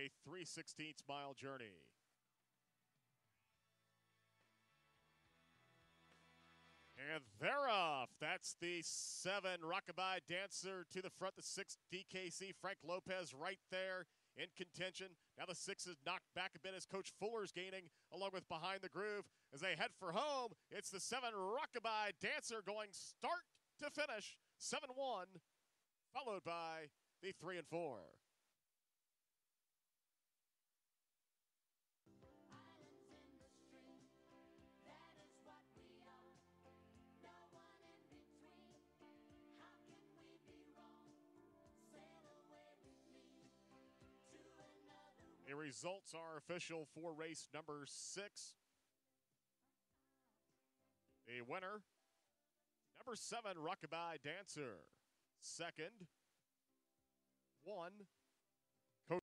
a 3 16 mile journey. And they're off. That's the seven Rockabye Dancer to the front. The six DKC Frank Lopez right there in contention. Now the six is knocked back a bit as Coach Fuller's gaining along with Behind the Groove. As they head for home, it's the seven Rockabye Dancer going start to finish 7 1, followed by the three and four. The results are official for race number six. The winner, number seven, Rockabye Dancer. Second, one,